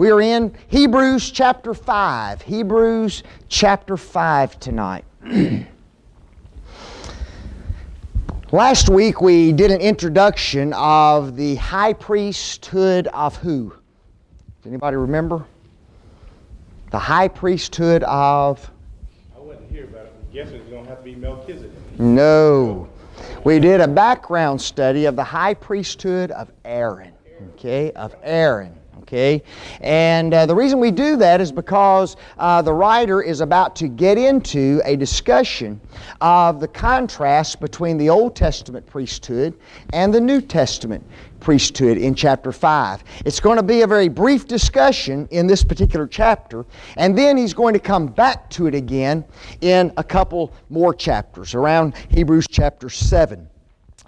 We are in Hebrews chapter 5. Hebrews chapter 5 tonight. Last week we did an introduction of the high priesthood of who? Does anybody remember? The high priesthood of. I wasn't here, but I'm guessing it's going to have to be Melchizedek. No. We did a background study of the high priesthood of Aaron. Okay, of Aaron. Okay, and uh, the reason we do that is because uh, the writer is about to get into a discussion of the contrast between the Old Testament priesthood and the New Testament priesthood in chapter 5. It's going to be a very brief discussion in this particular chapter, and then he's going to come back to it again in a couple more chapters, around Hebrews chapter 7.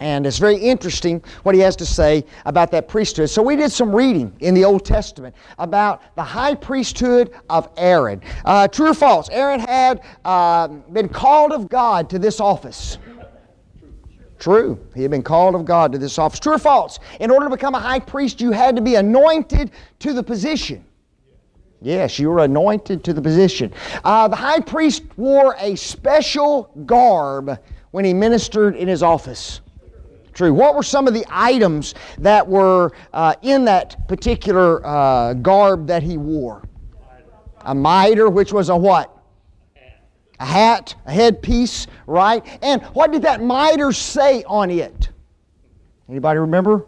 And it's very interesting what he has to say about that priesthood. So, we did some reading in the Old Testament about the high priesthood of Aaron. Uh, true or false? Aaron had uh, been called of God to this office. True. He had been called of God to this office. True or false? In order to become a high priest, you had to be anointed to the position. Yes, you were anointed to the position. Uh, the high priest wore a special garb when he ministered in his office. True. What were some of the items that were uh, in that particular uh, garb that he wore? A mitre, which was a what? A hat, a headpiece, right? And what did that mitre say on it? Anybody remember?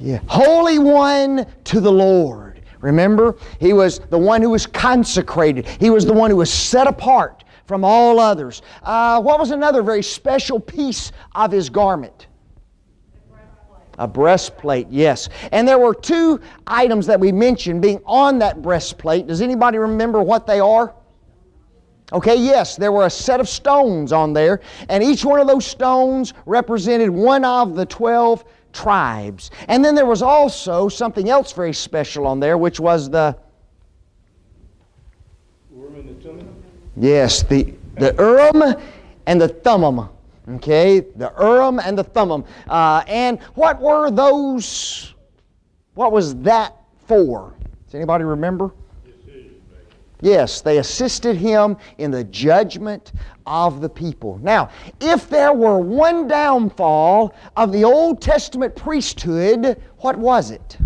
Yeah. Holy One to the Lord. Remember? He was the one who was consecrated. He was the one who was set apart from all others. Uh, what was another very special piece of his garment? A breastplate, yes. And there were two items that we mentioned being on that breastplate. Does anybody remember what they are? Okay, yes, there were a set of stones on there, and each one of those stones represented one of the 12 tribes. And then there was also something else very special on there, which was the. Yes, the, the Urim and the Thummim. Okay, the Urim and the Thummim. Uh, and what were those? What was that for? Does anybody remember? Yes, they assisted him in the judgment of the people. Now, if there were one downfall of the Old Testament priesthood, what was it?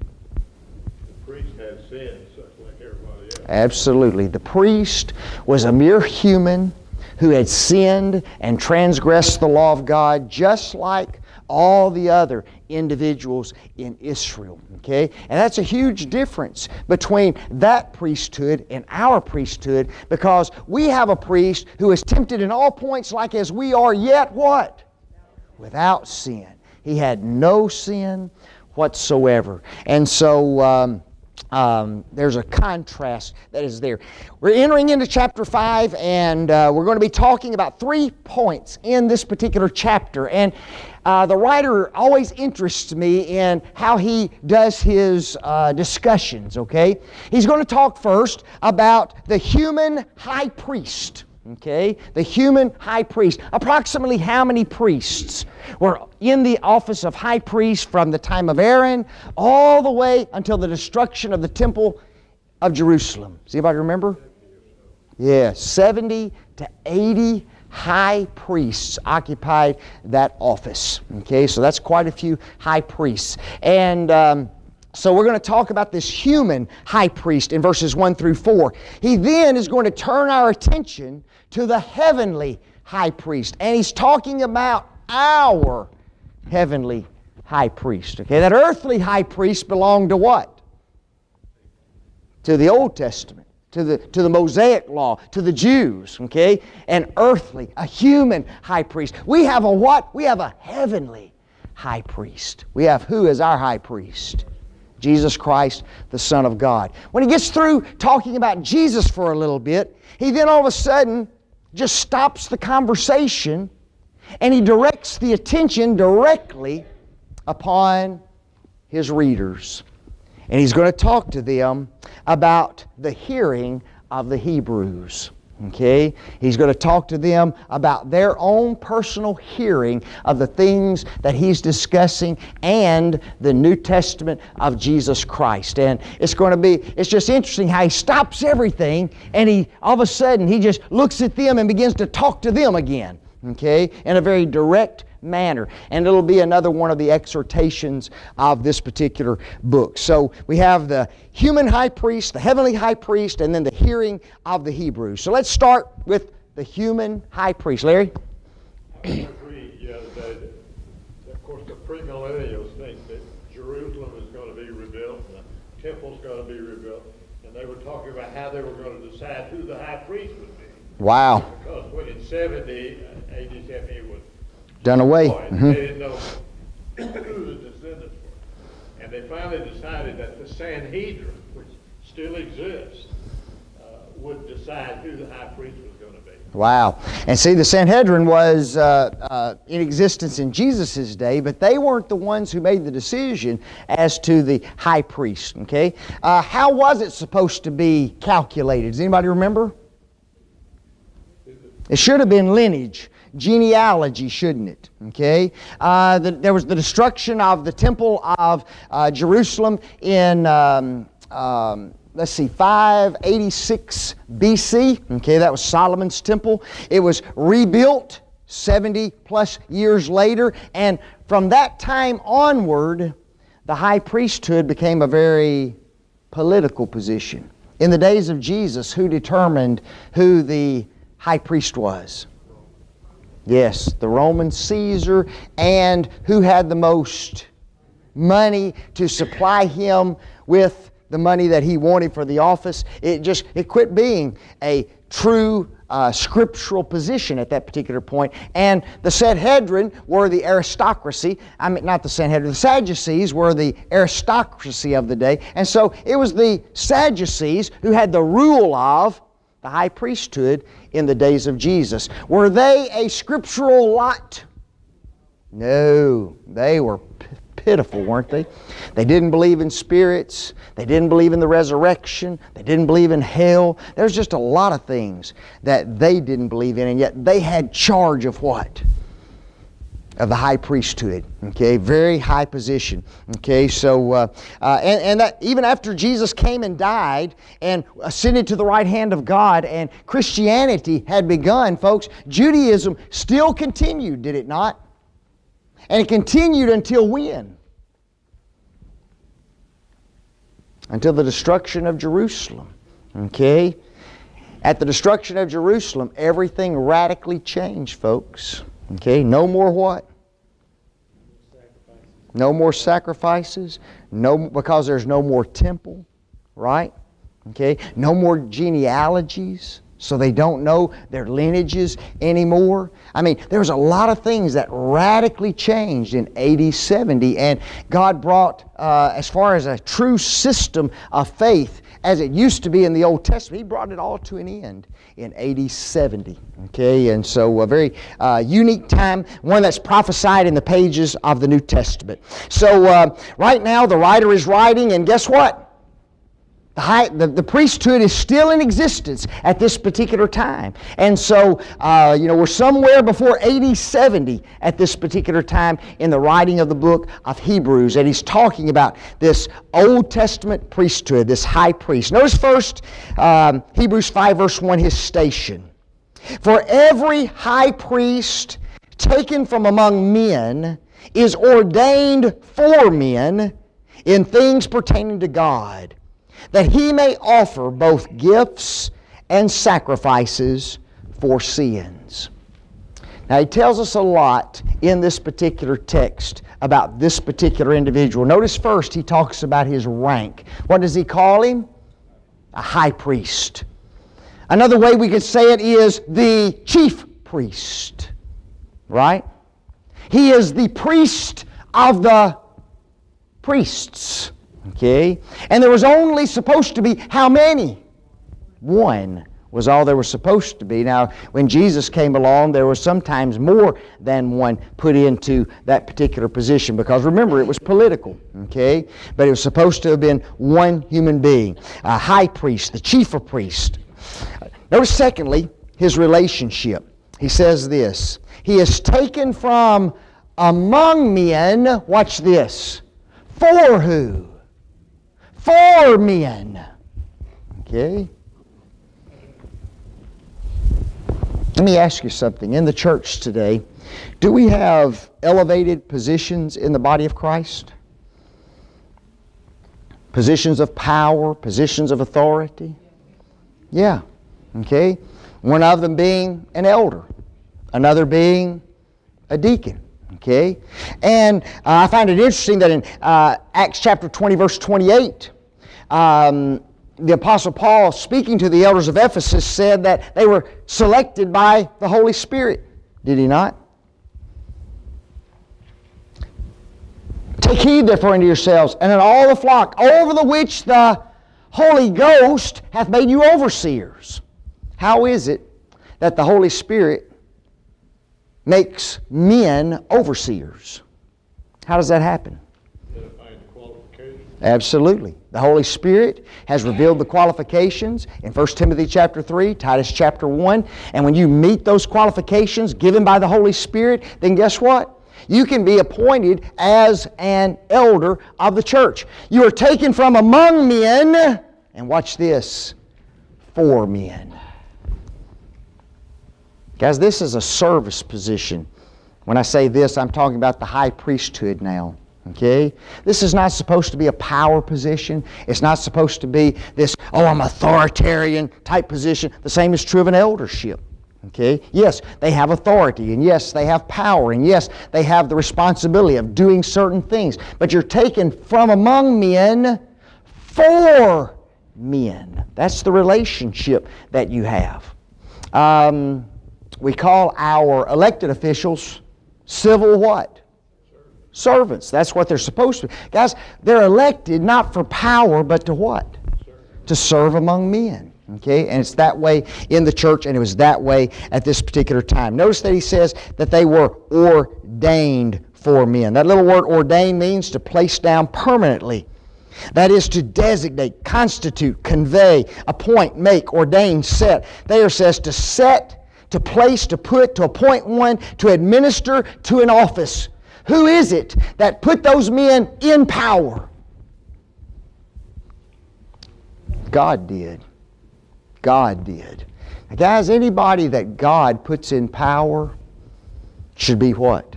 The priest had sins like everybody else. Absolutely. The priest was a mere human who had sinned and transgressed the law of God just like all the other individuals in Israel. Okay? And that's a huge difference between that priesthood and our priesthood because we have a priest who is tempted in all points like as we are, yet what? Without sin. He had no sin whatsoever. And so. Um, um, there's a contrast that is there. We're entering into chapter 5, and uh, we're going to be talking about three points in this particular chapter. And uh, the writer always interests me in how he does his uh, discussions, okay? He's going to talk first about the human high priest. Okay? The human high priest. Approximately how many priests were in the office of high priest from the time of Aaron all the way until the destruction of the temple of Jerusalem? See Does anybody remember? Yeah, 70 to 80 high priests occupied that office. Okay, so that's quite a few high priests. And um, so we're going to talk about this human high priest in verses 1 through 4. He then is going to turn our attention to the heavenly high priest. And he's talking about our heavenly high priest. Okay, that earthly high priest belonged to what? To the Old Testament, to the, to the Mosaic law, to the Jews. Okay, an earthly, a human high priest. We have a what? We have a heavenly high priest. We have who as our high priest? Jesus Christ, the Son of God. When he gets through talking about Jesus for a little bit, he then all of a sudden just stops the conversation and he directs the attention directly upon his readers. And he's going to talk to them about the hearing of the Hebrews. Okay? He's going to talk to them about their own personal hearing of the things that he's discussing and the New Testament of Jesus Christ. And it's going to be, it's just interesting how he stops everything and he, all of a sudden, he just looks at them and begins to talk to them again. Okay? In a very direct manner. And it'll be another one of the exhortations of this particular book. So we have the human high priest, the heavenly high priest, and then the hearing of the Hebrews. So let's start with the human high priest. Larry? I agree, yeah, that, of course, the premillennials think that Jerusalem is going to be rebuilt, the temple's going to be rebuilt, and they were talking about how they were going to decide who the high priest would be. Wow. Because when in 70, AD 70, it was Done away. boy, they didn't know who the descendants were. And they finally decided that the Sanhedrin, which still exists, uh, would decide who the high priest was going to be. Wow. And see, the Sanhedrin was uh, uh, in existence in Jesus' day, but they weren't the ones who made the decision as to the high priest. Okay? Uh, how was it supposed to be calculated? Does anybody remember? It should have been lineage, genealogy, shouldn't it? Okay. Uh, the, there was the destruction of the temple of uh, Jerusalem in. Um, um, let's see, 586 BC. Okay, that was Solomon's temple. It was rebuilt 70 plus years later, and from that time onward, the high priesthood became a very political position. In the days of Jesus, who determined who the high priest was? Yes, the Roman Caesar, and who had the most money to supply him with the money that he wanted for the office. It just it quit being a true uh, scriptural position at that particular point. And the Sanhedrin were the aristocracy. I mean, not the Sanhedrin. The Sadducees were the aristocracy of the day. And so it was the Sadducees who had the rule of the high priesthood in the days of Jesus. Were they a scriptural lot? No, they were pitiful, weren't they? They didn't believe in spirits. They didn't believe in the resurrection. They didn't believe in hell. There's just a lot of things that they didn't believe in, and yet they had charge of what? Of the high priesthood. Okay, very high position. Okay, so uh, uh, and, and that even after Jesus came and died and ascended to the right hand of God, and Christianity had begun, folks, Judaism still continued, did it not? And it continued until when? Until the destruction of Jerusalem. Okay? At the destruction of Jerusalem, everything radically changed, folks. Okay? No more what? No more sacrifices. No, because there's no more temple, right? Okay? No more genealogies so they don't know their lineages anymore. I mean, there was a lot of things that radically changed in AD 70, and God brought, uh, as far as a true system of faith as it used to be in the Old Testament, He brought it all to an end in AD 70. Okay, and so a very uh, unique time, one that's prophesied in the pages of the New Testament. So uh, right now, the writer is writing, and guess what? The, high, the, the, priesthood is still in existence at this particular time. And so, uh, you know, we're somewhere before AD 70 at this particular time in the writing of the book of Hebrews. And he's talking about this Old Testament priesthood, this high priest. Notice first, um, Hebrews 5, verse 1, his station. For every high priest taken from among men is ordained for men in things pertaining to God that he may offer both gifts and sacrifices for sins. Now, he tells us a lot in this particular text about this particular individual. Notice first, he talks about his rank. What does he call him? A high priest. Another way we could say it is the chief priest, right? He is the priest of the priests. Okay? And there was only supposed to be how many? One was all there was supposed to be. Now, when Jesus came along, there was sometimes more than one put into that particular position because remember, it was political, okay? But it was supposed to have been one human being, a high priest, the chief of priests. Notice, secondly, his relationship. He says this He is taken from among men, watch this, for who? For men. Okay? Let me ask you something. In the church today, do we have elevated positions in the body of Christ? Positions of power, positions of authority? Yeah. Okay? One of them being an elder, another being a deacon. Okay? And uh, I find it interesting that in uh, Acts chapter 20, verse 28, um, the Apostle Paul, speaking to the elders of Ephesus, said that they were selected by the Holy Spirit. Did he not? Take heed therefore unto yourselves and in all the flock over the which the Holy Ghost hath made you overseers. How is it that the Holy Spirit makes men overseers? How does that happen? Absolutely. The Holy Spirit has revealed the qualifications in 1 Timothy chapter 3, Titus chapter 1. And when you meet those qualifications given by the Holy Spirit, then guess what? You can be appointed as an elder of the church. You are taken from among men, and watch this, for men. Guys, this is a service position. When I say this, I'm talking about the high priesthood now. Okay? This is not supposed to be a power position. It's not supposed to be this, oh, I'm authoritarian type position. The same is true of an eldership. Okay? Yes, they have authority, and yes, they have power, and yes, they have the responsibility of doing certain things. But you're taken from among men for men. That's the relationship that you have. Um, we call our elected officials civil what? Servants. That's what they're supposed to be. Guys, they're elected not for power, but to what? To serve among men. Okay, and it's that way in the church, and it was that way at this particular time. Notice that he says that they were ordained for men. That little word ordained means to place down permanently. That is to designate, constitute, convey, appoint, make, ordain, set. There says to set, to place, to put, to appoint one, to administer to an office. Who is it that put those men in power? God did. God did. Guys, anybody that God puts in power should be what?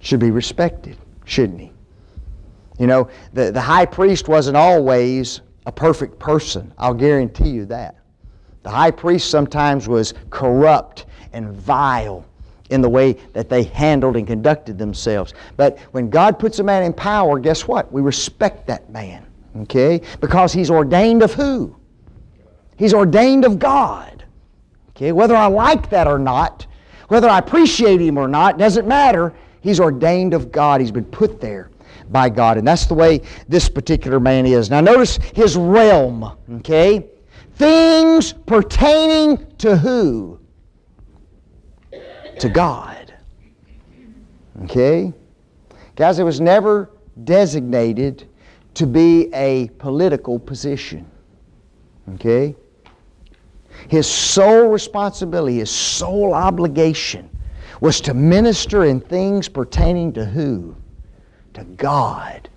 Should be respected, shouldn't he? You know, the, the high priest wasn't always a perfect person. I'll guarantee you that. The high priest sometimes was corrupt and vile in the way that they handled and conducted themselves. But when God puts a man in power, guess what? We respect that man. Okay? Because he's ordained of who? He's ordained of God. Okay? Whether I like that or not, whether I appreciate him or not, doesn't matter. He's ordained of God. He's been put there by God. And that's the way this particular man is. Now notice his realm, okay? Things pertaining to who? To God. Okay? Guys, it was never designated to be a political position. Okay? His sole responsibility, his sole obligation was to minister in things pertaining to who? To God.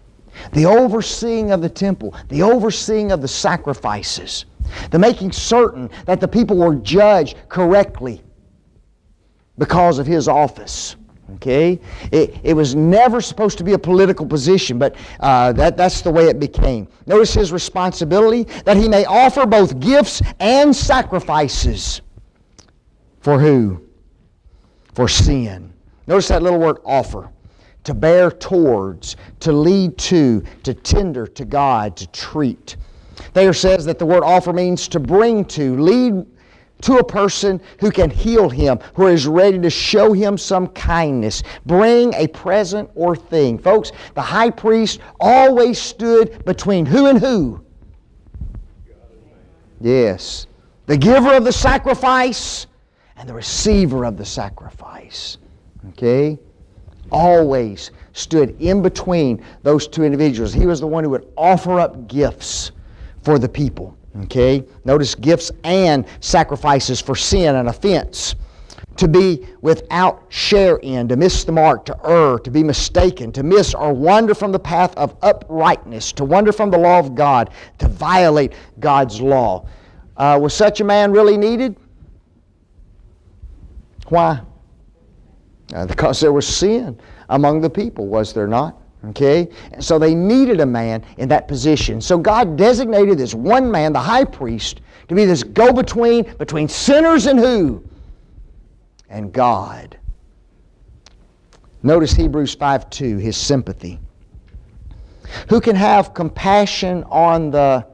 The overseeing of the temple, the overseeing of the sacrifices, the making certain that the people were judged correctly because of his office. Okay? It, it was never supposed to be a political position, but uh, that, that's the way it became. Notice his responsibility that he may offer both gifts and sacrifices. For who? For sin. Notice that little word offer. To bear towards, to lead to, to tender to God, to treat. Thayer says that the word offer means to bring to, lead to a person who can heal him, who is ready to show him some kindness. Bring a present or thing. Folks, the high priest always stood between who and who? Yes. The giver of the sacrifice and the receiver of the sacrifice. Okay? Always stood in between those two individuals. He was the one who would offer up gifts for the people. Okay? Notice gifts and sacrifices for sin and offense. To be without share in, to miss the mark, to err, to be mistaken, to miss or wander from the path of uprightness, to wander from the law of God, to violate God's law. Uh, was such a man really needed? Why? Uh, because there was sin among the people, was there not? Okay? And so they needed a man in that position. So God designated this one man, the high priest, to be this go between between sinners and who? And God. Notice Hebrews 5 2, his sympathy. Who can have compassion on the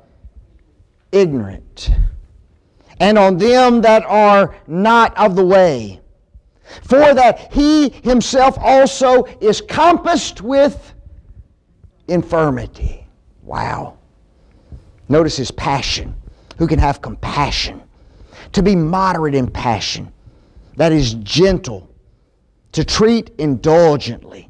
ignorant and on them that are not of the way? For that he himself also is compassed with infirmity. Wow. Notice his passion. Who can have compassion? To be moderate in passion, that is gentle, to treat indulgently,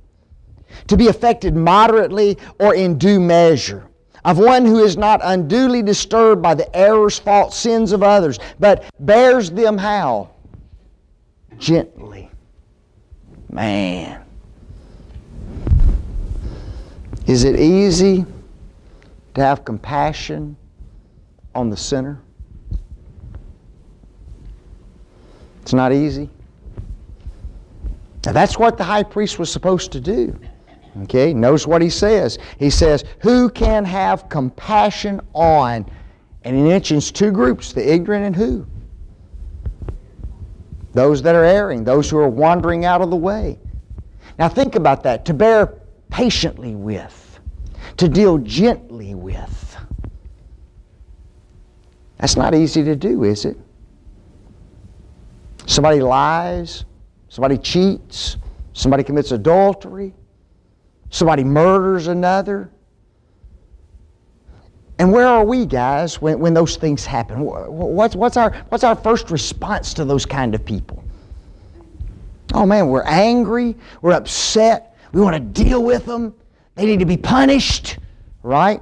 to be affected moderately or in due measure, of one who is not unduly disturbed by the errors, faults, sins of others, but bears them how? Gently. Man. Is it easy to have compassion on the sinner? It's not easy. Now that's what the high priest was supposed to do. Okay, knows what he says. He says, Who can have compassion on? And he mentions two groups the ignorant and who? Those that are erring, those who are wandering out of the way. Now think about that. To bear patiently with, to deal gently with. That's not easy to do, is it? Somebody lies, somebody cheats, somebody commits adultery, somebody murders another. And where are we, guys, when, when those things happen? What's, what's, our, what's our first response to those kind of people? Oh man, we're angry, we're upset, we want to deal with them, they need to be punished, right?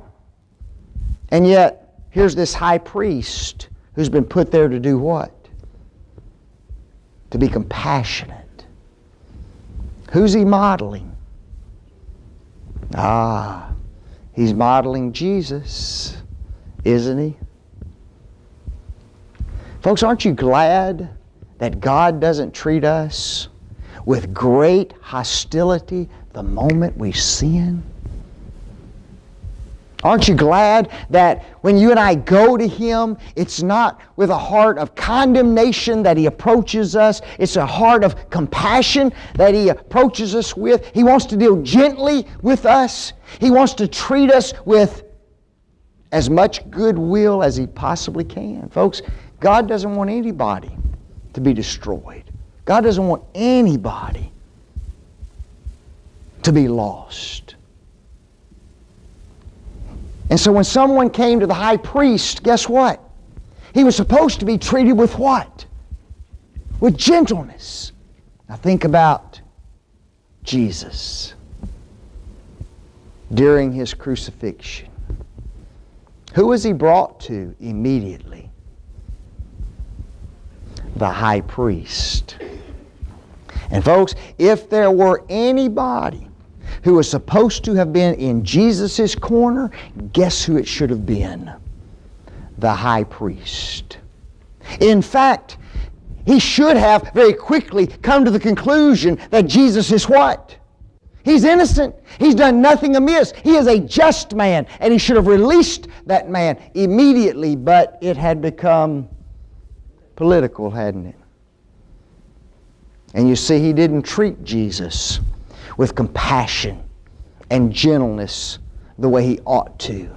And yet, here's this high priest who's been put there to do what? To be compassionate. Who's he modeling? Ah, he's modeling Jesus, isn't he? Folks, aren't you glad that God doesn't treat us with great hostility the moment we sin? Aren't you glad that when you and I go to Him, it's not with a heart of condemnation that He approaches us, it's a heart of compassion that He approaches us with. He wants to deal gently with us, He wants to treat us with as much goodwill as He possibly can. Folks, God doesn't want anybody to be destroyed, God doesn't want anybody to be lost. And so when someone came to the high priest, guess what? He was supposed to be treated with what? With gentleness. Now think about Jesus during his crucifixion. Who was he brought to immediately? The high priest. And folks, if there were anybody who was supposed to have been in Jesus' corner, guess who it should have been? The high priest. In fact, he should have very quickly come to the conclusion that Jesus is what? He's innocent. He's done nothing amiss. He is a just man, and he should have released that man immediately, but it had become political, hadn't it? And you see, he didn't treat Jesus with compassion and gentleness the way he ought to.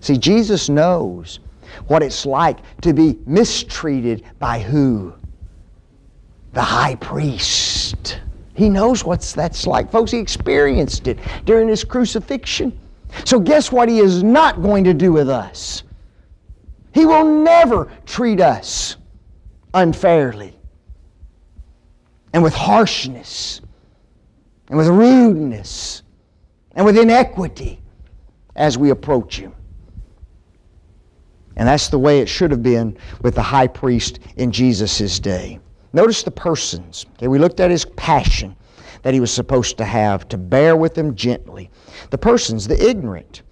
See, Jesus knows what it's like to be mistreated by who? The high priest. He knows what that's like. Folks, he experienced it during his crucifixion. So, guess what he is not going to do with us? He will never treat us unfairly and with harshness and with rudeness and with inequity as we approach Him. And that's the way it should have been with the high priest in Jesus' day. Notice the persons. Okay, we looked at his passion that he was supposed to have to bear with them gently. The persons, the ignorant,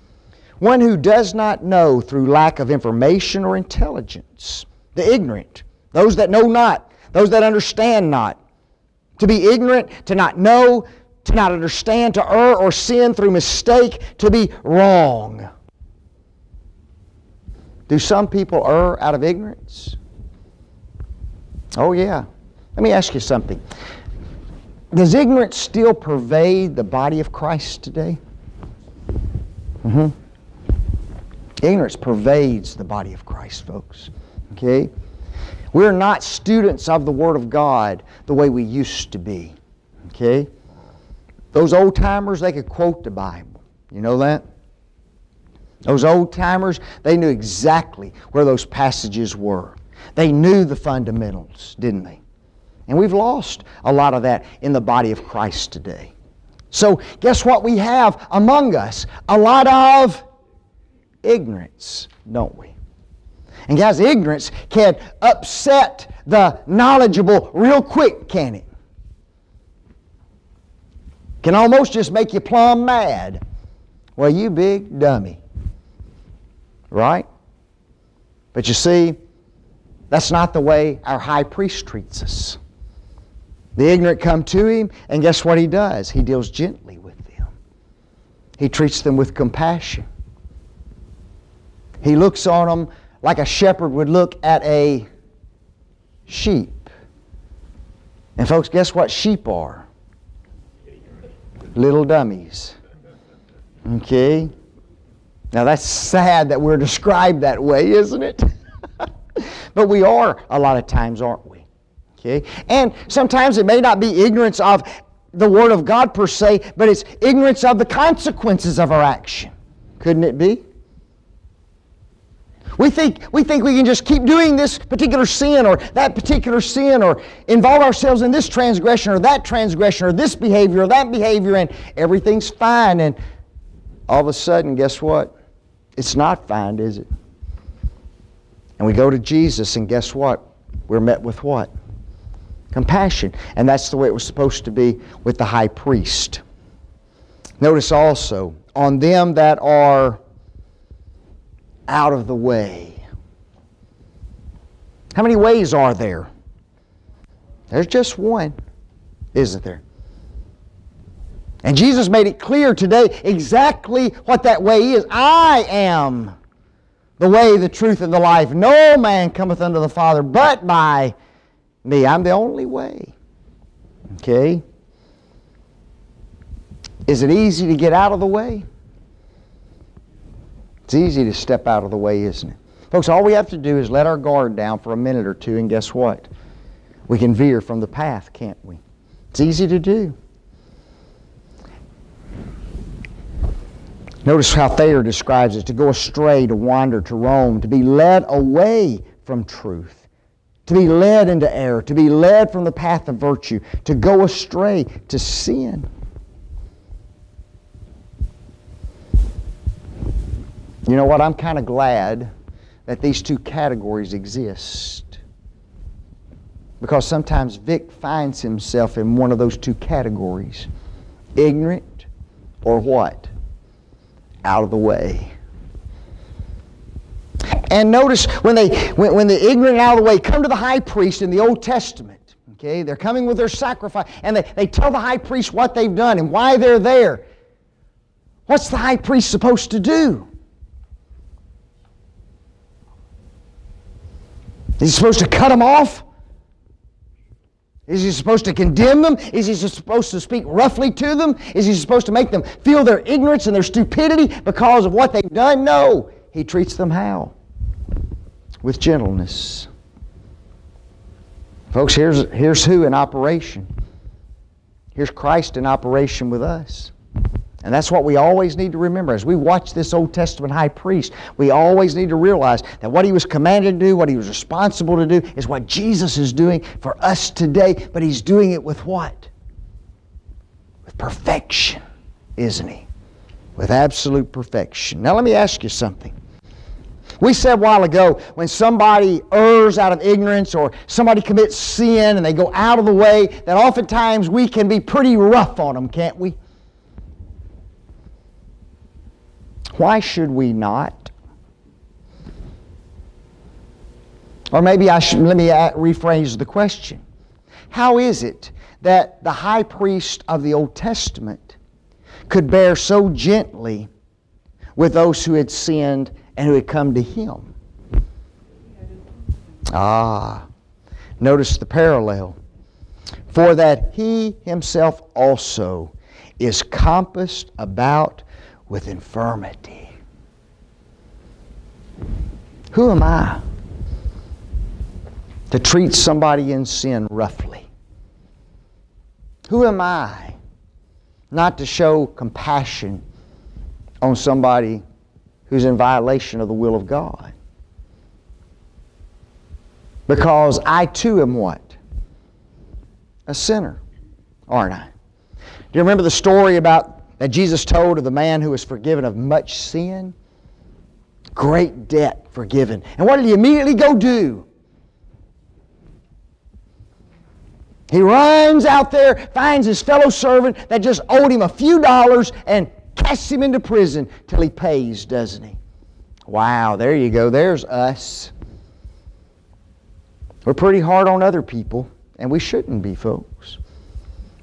one who does not know through lack of information or intelligence. The ignorant, those that know not, those that understand not. To be ignorant, to not know, to not understand, to err or sin through mistake, to be wrong. Do some people err out of ignorance? Oh, yeah. Let me ask you something. Does ignorance still pervade the body of Christ today? Mm-hmm. Ignorance pervades the body of Christ, folks. Okay? We're not students of the Word of God the way we used to be. Okay? Those old timers, they could quote the Bible. You know that? Those old timers, they knew exactly where those passages were. They knew the fundamentals, didn't they? And we've lost a lot of that in the body of Christ today. So, guess what we have among us? A lot of ignorance, don't we? And guys, ignorance can upset the knowledgeable real quick, can it? Can almost just make you plumb mad. Well, you big dummy. Right? But you see, that's not the way our high priest treats us. The ignorant come to him, and guess what he does? He deals gently with them. He treats them with compassion. He looks on them like a shepherd would look at a sheep. And folks, guess what sheep are? Little dummies. Okay? Now that's sad that we're described that way, isn't it? but we are a lot of times, aren't we? Okay? And sometimes it may not be ignorance of the Word of God per se, but it's ignorance of the consequences of our action. Couldn't it be? We think, we think we can just keep doing this particular sin or that particular sin or involve ourselves in this transgression or that transgression or this behavior or that behavior and everything's fine. And all of a sudden, guess what? It's not fine, is it? And we go to Jesus and guess what? We're met with what? Compassion. And that's the way it was supposed to be with the high priest. Notice also, on them that are out of the way. How many ways are there? There's just one, isn't there? And Jesus made it clear today exactly what that way is. I am the way, the truth, and the life. No man cometh unto the Father but by me. I'm the only way. Okay? Is it easy to get out of the way? It's easy to step out of the way, isn't it? Folks, all we have to do is let our guard down for a minute or two, and guess what? We can veer from the path, can't we? It's easy to do. Notice how Thayer describes it to go astray, to wander, to roam, to be led away from truth, to be led into error, to be led from the path of virtue, to go astray, to sin. You know what? I'm kind of glad that these two categories exist. Because sometimes Vic finds himself in one of those two categories ignorant or what? Out of the way. And notice when, they, when, when the ignorant out of the way come to the high priest in the Old Testament, okay, they're coming with their sacrifice, and they, they tell the high priest what they've done and why they're there. What's the high priest supposed to do? Is he supposed to cut them off? Is he supposed to condemn them? Is he supposed to speak roughly to them? Is he supposed to make them feel their ignorance and their stupidity because of what they've done? No. He treats them how? With gentleness. Folks, here's, here's who in operation. Here's Christ in operation with us. And that's what we always need to remember. As we watch this Old Testament high priest, we always need to realize that what he was commanded to do, what he was responsible to do, is what Jesus is doing for us today, but he's doing it with what? With perfection, isn't he? With absolute perfection. Now, let me ask you something. We said a while ago when somebody errs out of ignorance or somebody commits sin and they go out of the way, that oftentimes we can be pretty rough on them, can't we? Why should we not? Or maybe I should let me rephrase the question. How is it that the high priest of the Old Testament could bear so gently with those who had sinned and who had come to him. Ah, notice the parallel. For that he himself also is compassed about with infirmity. Who am I to treat somebody in sin roughly? Who am I not to show compassion on somebody who's in violation of the will of God. Because I too am what? A sinner, aren't I? Do you remember the story about that Jesus told of the man who was forgiven of much sin? Great debt forgiven. And what did he immediately go do? He runs out there, finds his fellow servant that just owed him a few dollars, and casts him into prison till he pays, doesn't he? Wow, there you go. There's us. We're pretty hard on other people, and we shouldn't be, folks.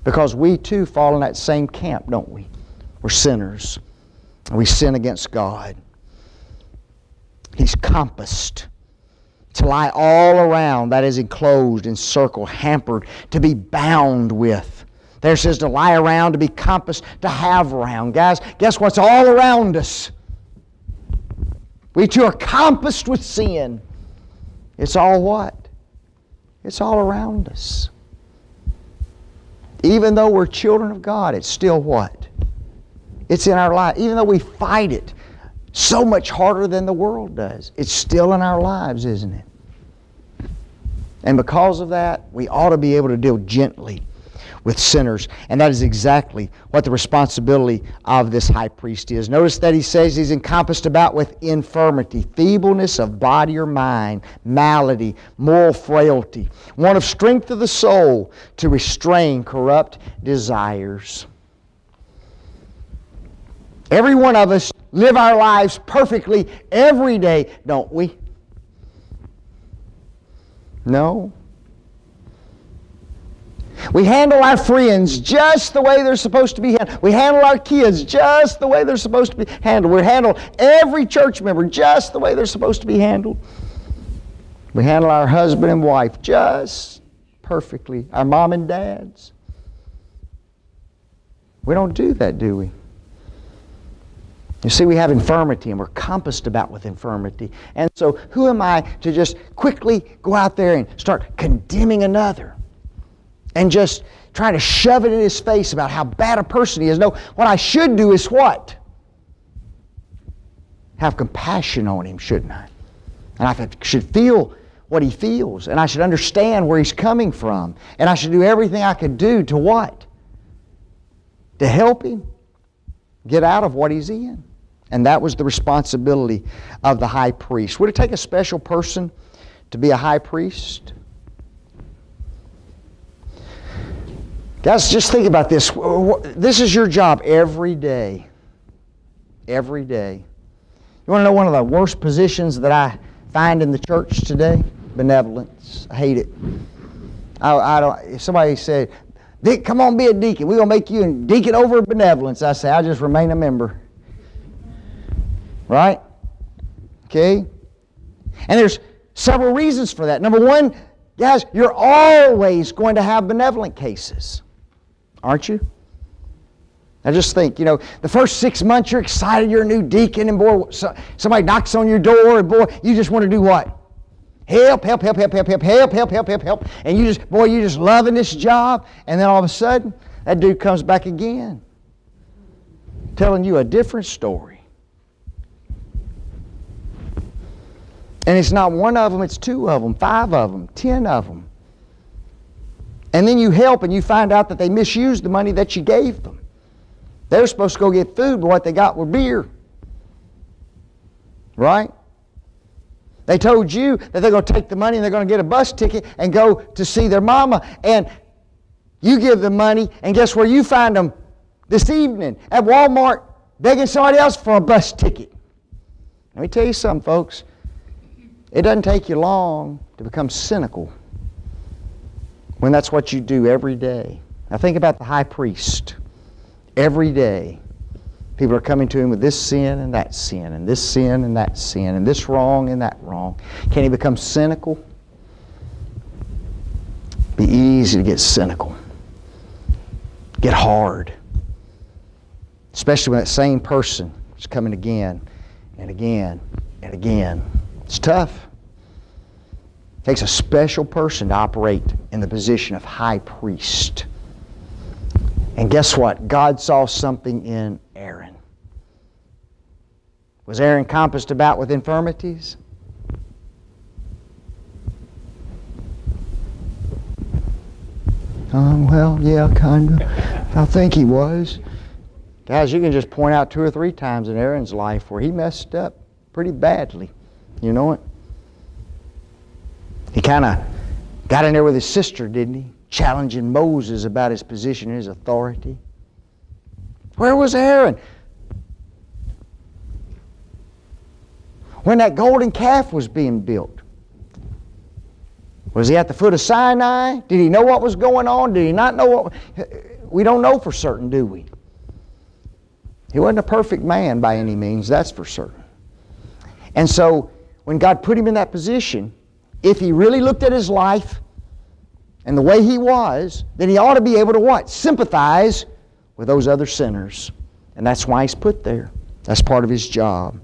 Because we too fall in that same camp, don't we? We're sinners. We sin against God. He's compassed to lie all around, that is enclosed, encircled, hampered, to be bound with. There says to lie around, to be compassed, to have around. Guys, guess what's all around us? We too are compassed with sin. It's all what? It's all around us. Even though we're children of God, it's still what? It's in our life. Even though we fight it so much harder than the world does, it's still in our lives, isn't it? And because of that, we ought to be able to deal gently with sinners. And that is exactly what the responsibility of this high priest is. Notice that he says he's encompassed about with infirmity, feebleness of body or mind, malady, moral frailty, want of strength of the soul to restrain corrupt desires. Every one of us live our lives perfectly every day, don't we? No. We handle our friends just the way they're supposed to be handled. We handle our kids just the way they're supposed to be handled. We handle every church member just the way they're supposed to be handled. We handle our husband and wife just perfectly. Our mom and dads. We don't do that, do we? You see, we have infirmity and we're compassed about with infirmity. And so, who am I to just quickly go out there and start condemning another? and just trying to shove it in his face about how bad a person he is. No, what I should do is what? Have compassion on him, shouldn't I? And I should feel what he feels, and I should understand where he's coming from, and I should do everything I could do to what? To help him get out of what he's in. And that was the responsibility of the high priest. Would it take a special person to be a high priest? Guys, just think about this. This is your job every day. Every day. You want to know one of the worst positions that I find in the church today? Benevolence. I hate it. I, I don't. If somebody said, "Vic, come on, be a deacon. We're gonna make you a deacon over benevolence," I say, "I just remain a member." Right? Okay. And there's several reasons for that. Number one, guys, you're always going to have benevolent cases. Aren't you? Now just think, you know, the first six months you're excited, you're a new deacon, and boy, somebody knocks on your door, and boy, you just want to do what? Help, help, help, help, help, help, help, help, help, help, help. And you just, boy, you're just loving this job, and then all of a sudden, that dude comes back again, telling you a different story. And it's not one of them, it's two of them, five of them, ten of them. And then you help and you find out that they misused the money that you gave them. They were supposed to go get food, but what they got were beer. Right? They told you that they're going to take the money and they're going to get a bus ticket and go to see their mama. And you give them money, and guess where you find them this evening? At Walmart, begging somebody else for a bus ticket. Let me tell you something, folks. It doesn't take you long to become cynical when that's what you do every day. Now, think about the high priest. Every day, people are coming to him with this sin and that sin, and this sin and that sin, and this wrong and that wrong. Can he become cynical? Be easy to get cynical, get hard, especially when that same person is coming again and again and again. It's tough. It takes a special person to operate in the position of high priest. And guess what? God saw something in Aaron. Was Aaron compassed about with infirmities? Um, well, yeah, kind of. I think he was. Guys, you can just point out two or three times in Aaron's life where he messed up pretty badly. You know it? He kind of got in there with his sister, didn't he? Challenging Moses about his position and his authority. Where was Aaron? When that golden calf was being built. Was he at the foot of Sinai? Did he know what was going on? Did he not know what? We don't know for certain, do we? He wasn't a perfect man by any means, that's for certain. And so, when God put him in that position, if he really looked at his life and the way he was, then he ought to be able to what? Sympathize with those other sinners. And that's why he's put there. That's part of his job.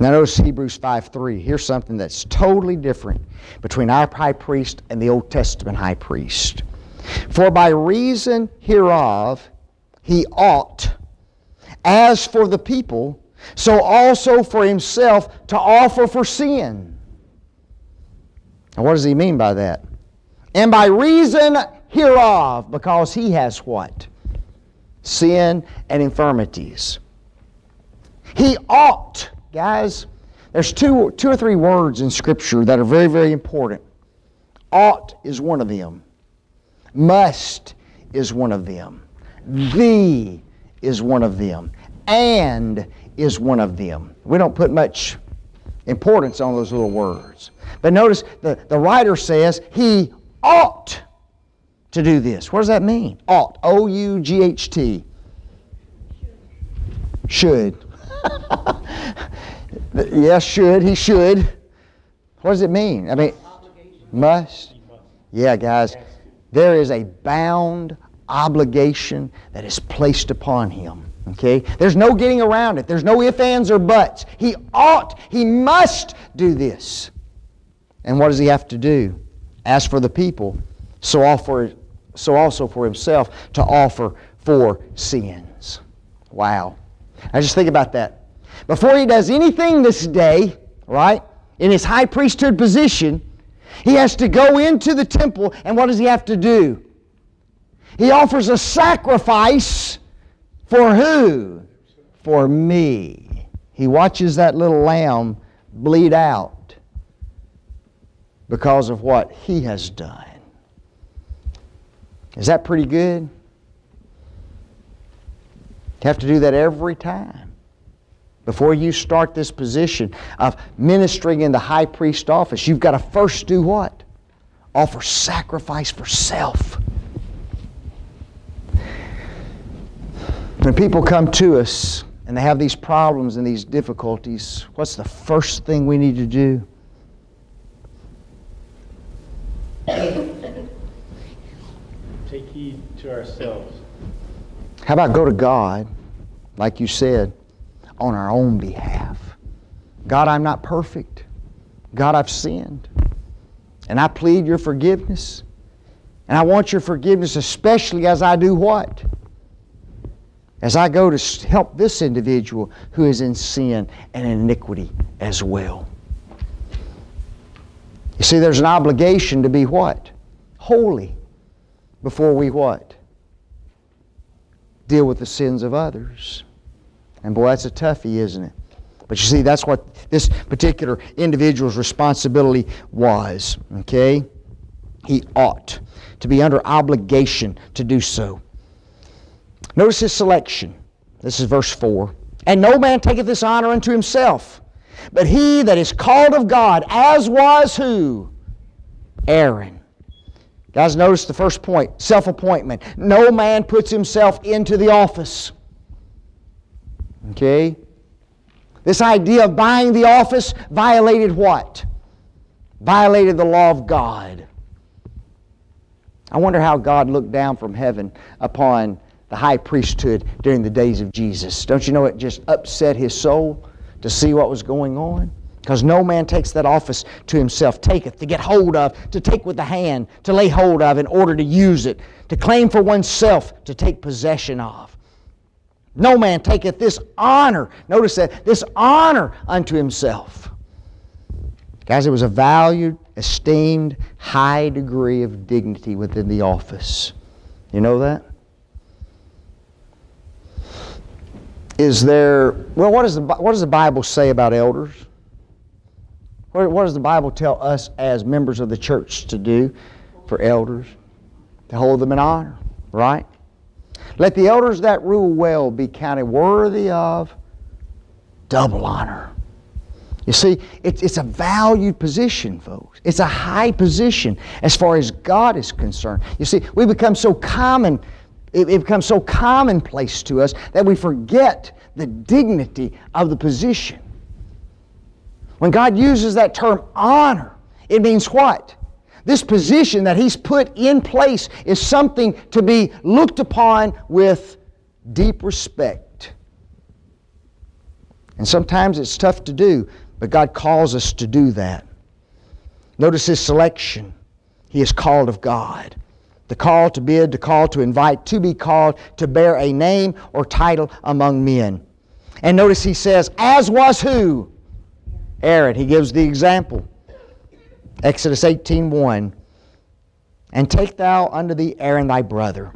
Now notice Hebrews 5.3. Here's something that's totally different between our high priest and the Old Testament high priest. For by reason hereof he ought, as for the people, so also for himself to offer for sin. Now what does he mean by that? And by reason hereof, because he has what? Sin and infirmities. He ought Guys, there's two, two or three words in Scripture that are very, very important. Ought is one of them. Must is one of them. The is one of them. And is one of them. We don't put much importance on those little words. But notice the, the writer says he ought to do this. What does that mean? Ought. O U G H T. Should. yes, should. He should. What does it mean? I mean, must. Yeah, guys. There is a bound obligation that is placed upon him. Okay? There's no getting around it. There's no ifs, ands, or buts. He ought, he must do this. And what does he have to do? As for the people, so offer so also for himself to offer for sins. Wow. I just think about that. Before he does anything this day, right, in his high priesthood position, he has to go into the temple, and what does he have to do? He offers a sacrifice for who? For me. He watches that little lamb bleed out because of what he has done. Is that pretty good? You have to do that every time. Before you start this position of ministering in the high priest office, you've got to first do what? Offer sacrifice for self. When people come to us and they have these problems and these difficulties, what's the first thing we need to do? Take heed to ourselves. How about go to God, like you said? on our own behalf. God, I'm not perfect. God, I've sinned. And I plead your forgiveness. And I want your forgiveness, especially as I do what? As I go to help this individual who is in sin and iniquity as well. You see, there's an obligation to be what? Holy before we what? Deal with the sins of others. And boy, that's a toughie, isn't it? But you see, that's what this particular individual's responsibility was. Okay? He ought to be under obligation to do so. Notice his selection. This is verse 4. And no man taketh this honor unto himself, but he that is called of God, as was who? Aaron. Guys, notice the first point self appointment. No man puts himself into the office. Okay? This idea of buying the office violated what? Violated the law of God. I wonder how God looked down from heaven upon the high priesthood during the days of Jesus. Don't you know it just upset his soul to see what was going on? Because no man takes that office to himself, taketh, to get hold of, to take with the hand, to lay hold of in order to use it, to claim for oneself, to take possession of. No man taketh this honor, notice that, this honor unto himself. Guys, it was a valued, esteemed, high degree of dignity within the office. You know that? Is there, well, what does the, what does the Bible say about elders? What, what does the Bible tell us as members of the church to do for elders? To hold them in honor, right? Let the elders that rule well be counted worthy of double honor. You see, it's, it's a valued position, folks. It's a high position as far as God is concerned. You see, we become so common, it, it becomes so commonplace to us that we forget the dignity of the position. When God uses that term honor, it means what? This position that He's put in place is something to be looked upon with deep respect. And sometimes it's tough to do, but God calls us to do that. Notice His selection. He is called of God. The call to bid, the call to invite, to be called, to bear a name or title among men. And notice He says, as was who? Aaron. He gives the example. Exodus 18:1 And take thou unto thee Aaron thy brother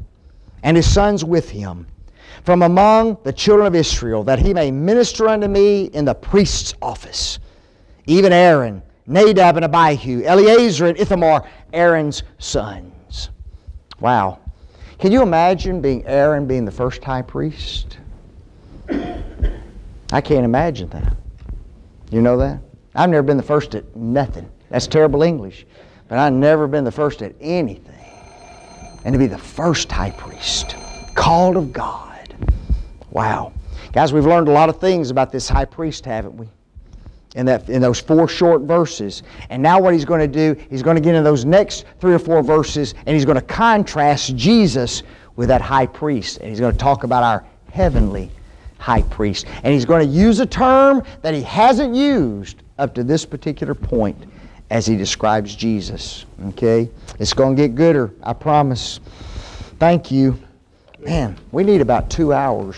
and his sons with him from among the children of Israel that he may minister unto me in the priest's office even Aaron Nadab and Abihu Eleazar and Ithamar Aaron's sons wow can you imagine being Aaron being the first high priest I can't imagine that you know that I've never been the first at nothing that's terrible English. But I've never been the first at anything. And to be the first high priest, called of God. Wow. Guys, we've learned a lot of things about this high priest, haven't we? In, that, in those four short verses. And now, what he's going to do, he's going to get into those next three or four verses, and he's going to contrast Jesus with that high priest. And he's going to talk about our heavenly high priest. And he's going to use a term that he hasn't used up to this particular point as he describes Jesus. Okay? It's going to get gooder, I promise. Thank you. Man, we need about two hours.